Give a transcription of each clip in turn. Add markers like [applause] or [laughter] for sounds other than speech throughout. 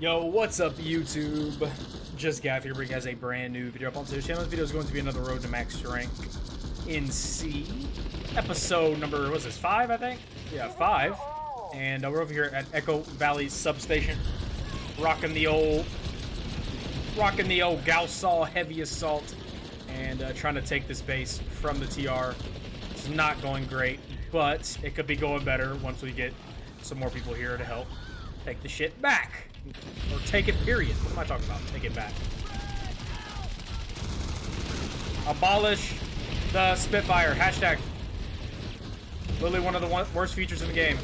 Yo, what's up YouTube? Just Gav here bringing you guys a brand new video up on today's channel. This video is going to be another Road to Max Strength NC. Episode number, what's this, five, I think? Yeah, five. And uh, we're over here at Echo Valley Substation. Rocking the old, rocking the old Gauss-Saw Heavy Assault. And uh, trying to take this base from the TR. It's not going great, but it could be going better once we get some more people here to help take the shit back. Or take it, period. What am I talking about? Take it back. Abolish the Spitfire. Hashtag. Literally one of the one worst features in the game.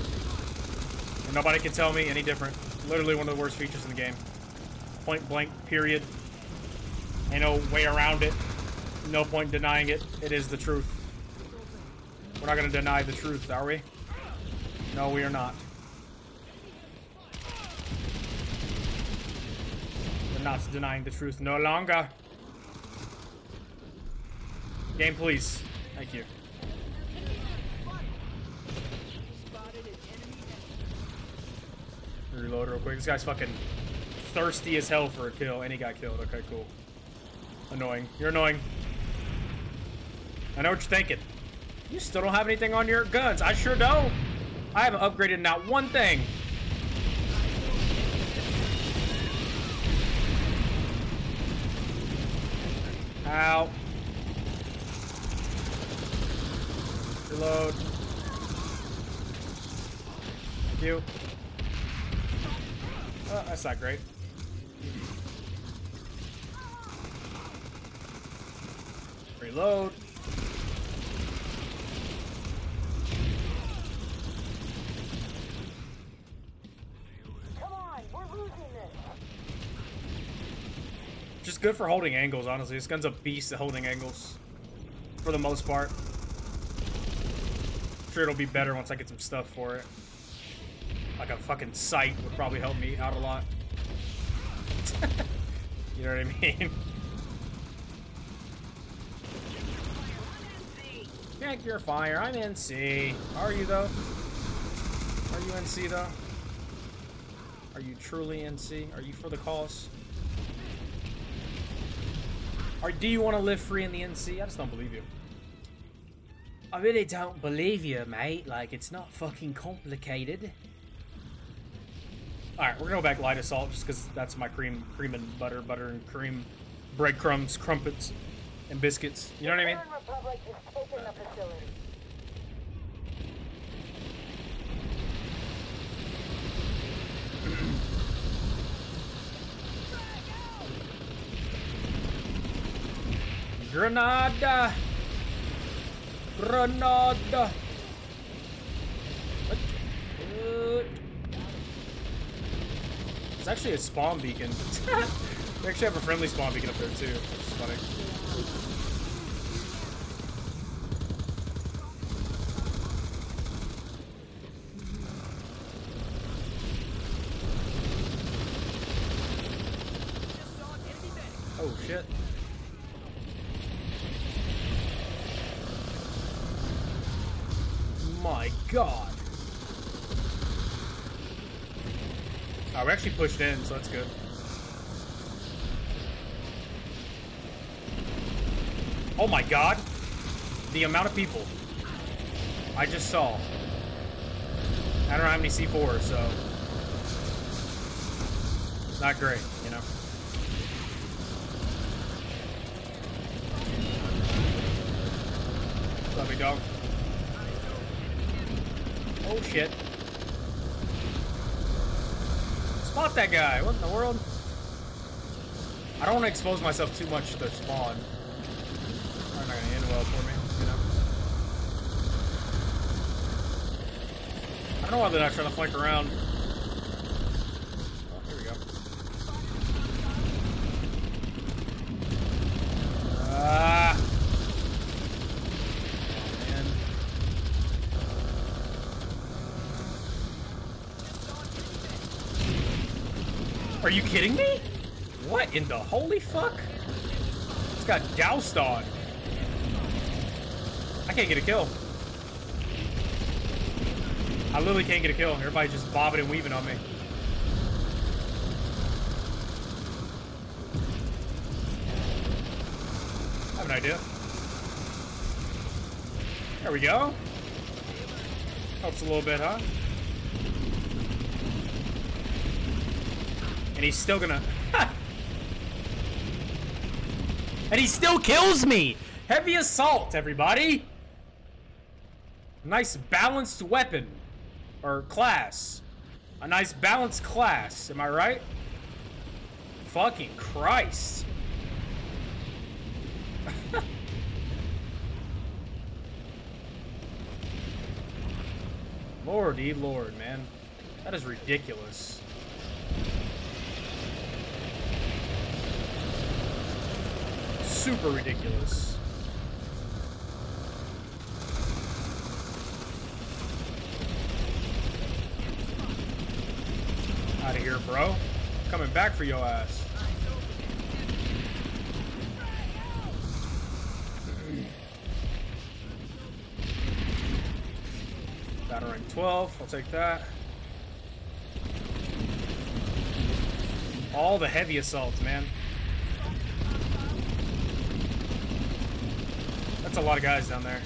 And nobody can tell me any different. Literally one of the worst features in the game. Point blank, period. Ain't no way around it. No point denying it. It is the truth. We're not going to deny the truth, are we? No, we are not. Not denying the truth no longer. Game, please. Thank you. Reload real quick. This guy's fucking thirsty as hell for a kill, and he got killed. Okay, cool. Annoying. You're annoying. I know what you're thinking. You still don't have anything on your guns. I sure don't. I haven't upgraded not one thing. Ow. Reload. Thank you. Oh, that's not great. Reload. Good for holding angles, honestly. This gun's a beast at holding angles. For the most part. I'm sure it'll be better once I get some stuff for it. Like a fucking sight would probably help me out a lot. [laughs] you know what I mean? Your fire. I'm NC. Are you, though? Are you NC, though? Are you truly NC? Are you for the cause? Or do you want to live free in the NC? I just don't believe you. I really don't believe you, mate. Like, it's not fucking complicated. Alright, we're gonna go back light assault just because that's my cream cream and butter, butter and cream, breadcrumbs, crumpets, and biscuits. You know what I mean? Granada! Granada! It's actually a spawn beacon. [laughs] we actually have a friendly spawn beacon up there too, which is funny. Oh shit. My god. Oh, we actually pushed in, so that's good. Oh my god. The amount of people I just saw. I don't how many C4, so... It's not great, you know? Love me, dog. Oh shit. Spot that guy! What in the world? I don't want to expose myself too much to spawn. Probably not gonna end well for me, you know? I don't know why they're not trying to flank around. Oh, here we go. Ah! Are you kidding me? What in the holy fuck? It's got doused on. I can't get a kill. I literally can't get a kill. Everybody's just bobbing and weaving on me. I have an idea. There we go. Helps a little bit, huh? And he's still gonna... and he still kills me! Heavy assault, everybody! Nice balanced weapon. Or class. A nice balanced class, am I right? Fucking Christ. [laughs] Lordy lord, man. That is ridiculous. Super ridiculous. Out of here, bro. Coming back for your ass. Battle Rank 12, I'll take that. All the heavy assaults, man. That's a lot of guys down there.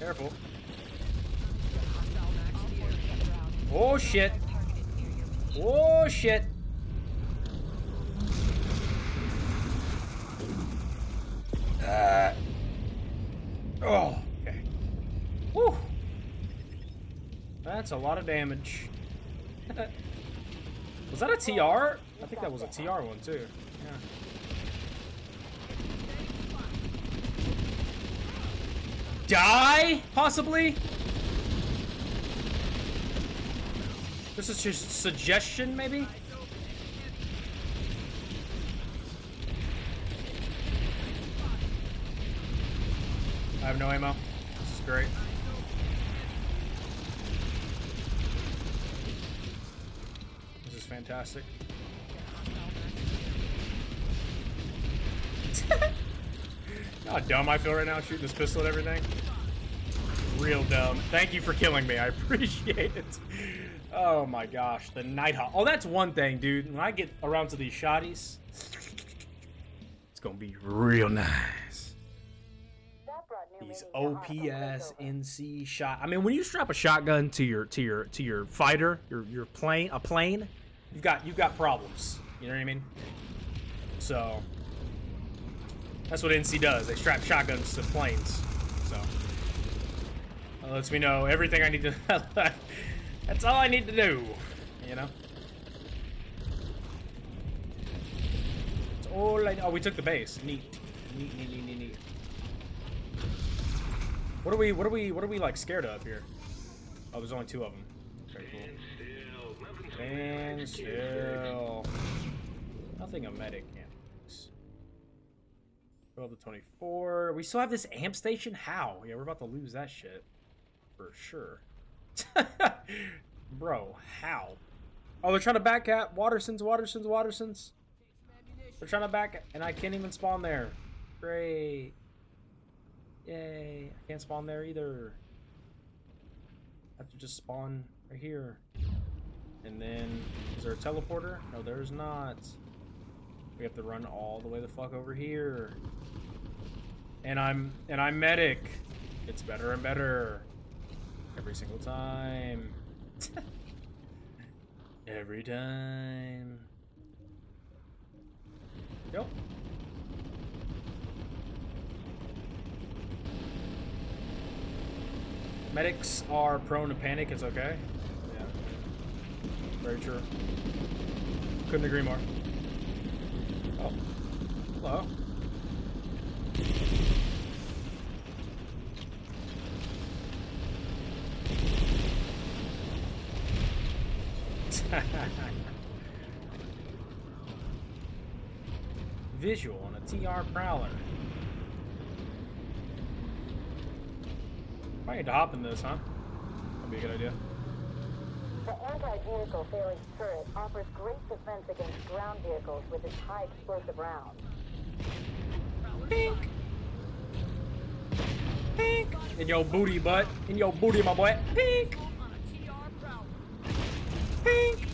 Careful. Oh shit. Oh shit. Uh. Oh, okay. Whew. That's a lot of damage. [laughs] was that a TR? I think that was a TR one too. Yeah. Die, possibly? This is just suggestion, maybe? I have no ammo. This is great. This is fantastic. How dumb I feel right now shooting this pistol at everything. Real dumb. Thank you for killing me. I [laughs] appreciate it. Oh my gosh, the Nighthawk. Oh, that's one thing, dude. When I get around to these shotties, it's gonna be real nice. These OPS NC shot. I mean, when you strap a shotgun to your to your to your fighter, your your plane, a plane, you've got you've got problems. You know what I mean? So that's what NC does. They strap shotguns to planes. So that lets me know everything I need to. [laughs] That's all I need to do, you know? It's all I... Oh, we took the base. Neat. Neat, neat, neat, neat, neat. What are we, what are we, what are we, like, scared of here? Oh, there's only two of them. Very cool. Stand still. Nothing a medic. 12 to 24. We still have this amp station? How? Yeah, we're about to lose that shit. For sure. [laughs] Bro, how? Oh, they're trying to back at Watersons, Watersons, Watersons. They're trying to back, and I can't even spawn there. Great. Yay. I can't spawn there either. I have to just spawn right here. And then, is there a teleporter? No, there's not. We have to run all the way the fuck over here. And I'm, and I'm medic. It's better and better. Every single time. [laughs] Every time. Yep. Medics are prone to panic, it's okay. Yeah. Very true. Couldn't agree more. Oh. Hello. [laughs] Visual on a TR Prowler. Might need to hop in this, huh? That'd be a good idea. The anti-vehicle Phalanx turret offers great defense against ground vehicles with its high explosive rounds. Pink! Pink! In your booty butt. In your booty, my boy. Pink! Pink!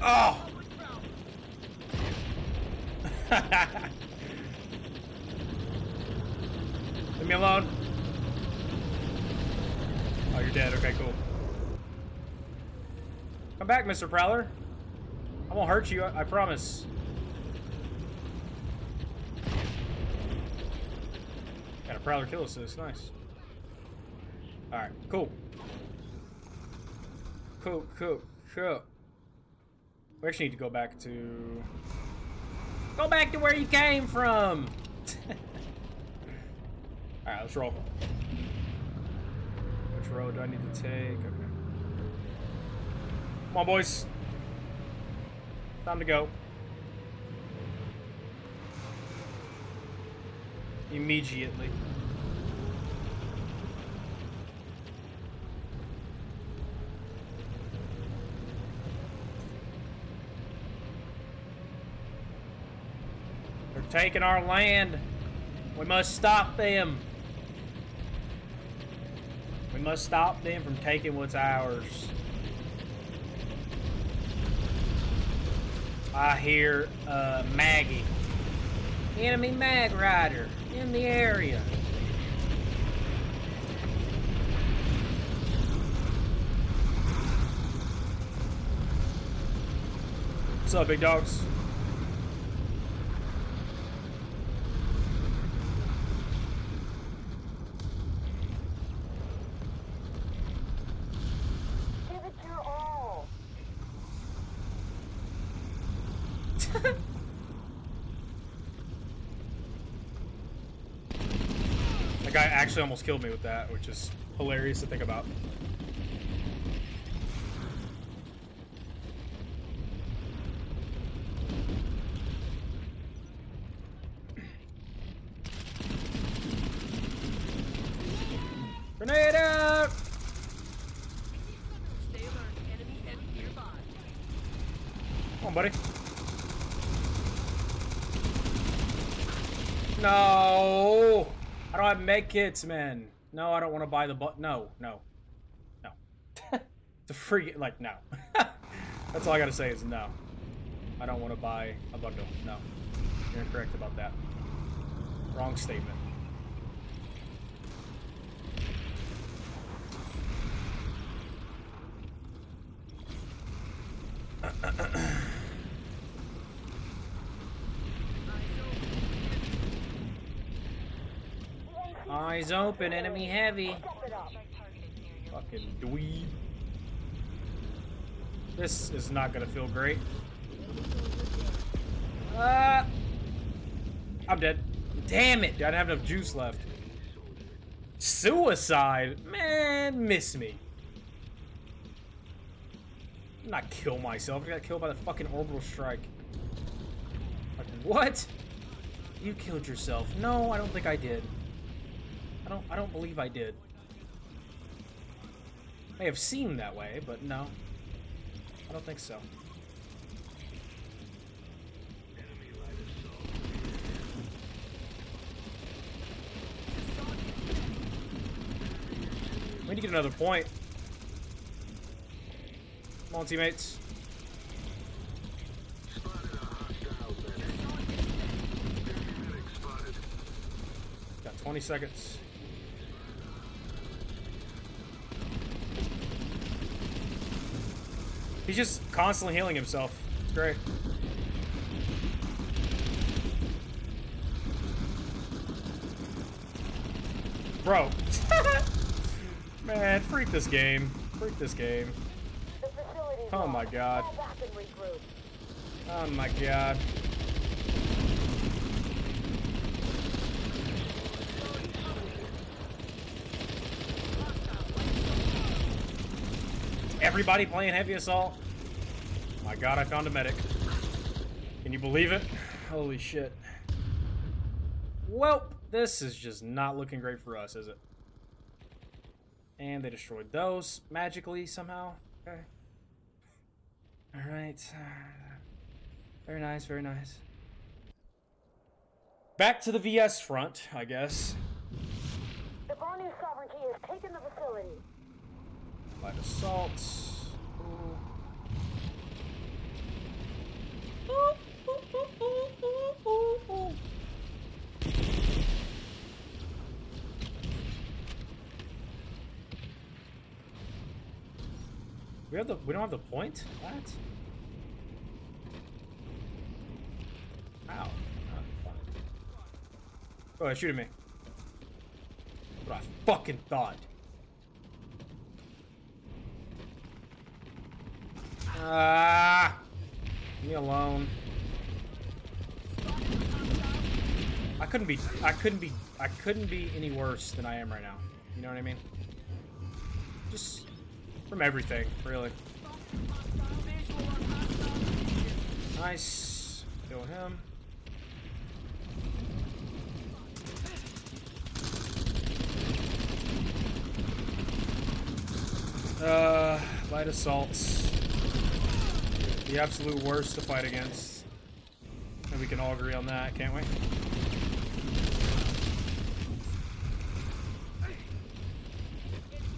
Oh! you're dead. Okay, cool. Come back, Mr. Prowler. I won't hurt you, I, I promise. Got a Prowler kill assist. Nice. Alright, cool. Cool, cool, cool. We actually need to go back to... Go back to where you came from! [laughs] Alright, let's roll. Which road do I need to take? Okay. Come on, boys. Time to go. Immediately. They're taking our land. We must stop them. We must stop them from taking what's ours. I hear uh, Maggie. Enemy Magrider in the area. What's up, big dogs? Give it your all. That guy actually almost killed me with that, which is hilarious to think about. Grenade out! Stay alert. Enemy heavy nearby. Come on, buddy. No! I don't have med kits, man. No, I don't want to buy the but. No, no, no. [laughs] the free, like, no. [laughs] That's all I gotta say is no. I don't want to buy a bundle. No, you're incorrect about that. Wrong statement. [clears throat] Eyes open, enemy heavy. Step it up. Fucking dweeb. This is not gonna feel great. Uh, I'm dead. Damn it! I don't have enough juice left. Suicide? Man, miss me. I'm not kill myself. I got killed by the fucking orbital strike. What? You killed yourself. No, I don't think I did. I don't I don't believe I did. May have seemed that way, but no. I don't think so. We need to get another point. Come on, teammates. Got 20 seconds. He's just constantly healing himself. It's great. Bro. [laughs] Man, freak this game. Freak this game. Oh, oh my God. Fall back and regroup. Oh my god. Everybody playing heavy assault? My god, I found a medic. Can you believe it? Holy shit. Well, this is just not looking great for us, is it? And they destroyed those magically somehow. Okay. Alright. Uh, very nice, very nice. Back to the VS front, I guess. The Vanu Sovereignty has taken the facility. Light assault. We have the we don't have the point? What? Ow. Ah, oh, fine. Go shoot at me. What I fucking thought. Ah! Me alone. I couldn't be I couldn't be I couldn't be any worse than I am right now. You know what I mean? Just from everything, really. Nice. Kill him. Uh, light assaults. The absolute worst to fight against. And we can all agree on that, can't we?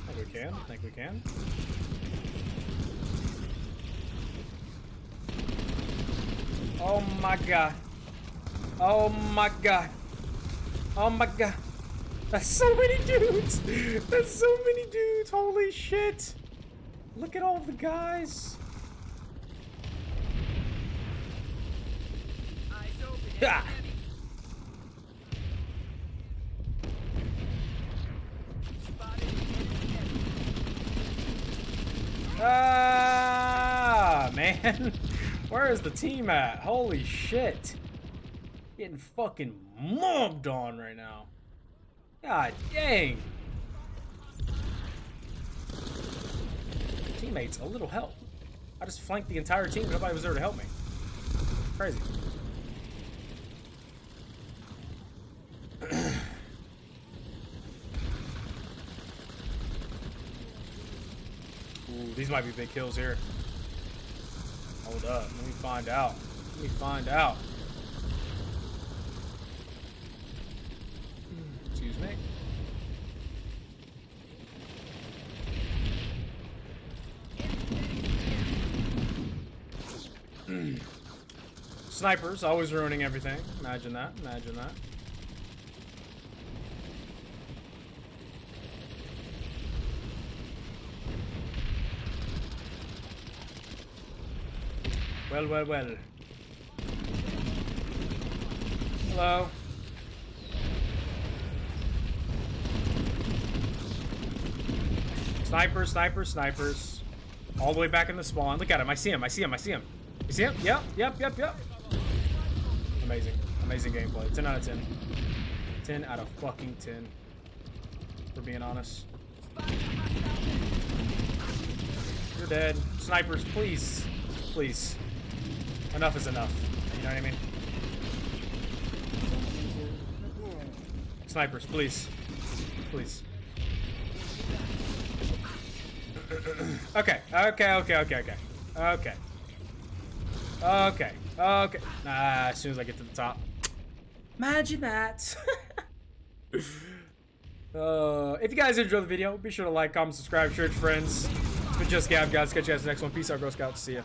I think we can. I think we can. Oh my god. Oh my god. Oh my god. That's so many dudes. That's so many dudes. Holy shit. Look at all the guys. [laughs] Ah, man. [laughs] Where is the team at? Holy shit. Getting fucking mobbed on right now. God dang. Teammates, a little help. I just flanked the entire team. Nobody was there to help me. Crazy. These might be big kills here. Hold up. Let me find out. Let me find out. Excuse me. Hmm. Snipers always ruining everything. Imagine that. Imagine that. Well, well, well. Hello. Snipers, snipers, snipers. All the way back in the spawn. Look at him. I see him. I see him. I see him. You see him? Yep, yep, yep, yep. Amazing. Amazing gameplay. 10 out of 10. 10 out of fucking 10. For being honest. You're dead. Snipers, please. Please. Enough is enough. You know what I mean? Snipers, please. Please. okay, okay, okay, okay, okay. Okay. Okay, okay. Nah, as soon as I get to the top. Imagine that. [laughs] uh, if you guys enjoyed the video, be sure to like, comment, subscribe, share with friends. It's been Just Gav, guys. Catch you guys in the next one. Peace out, Girl Scouts. See ya.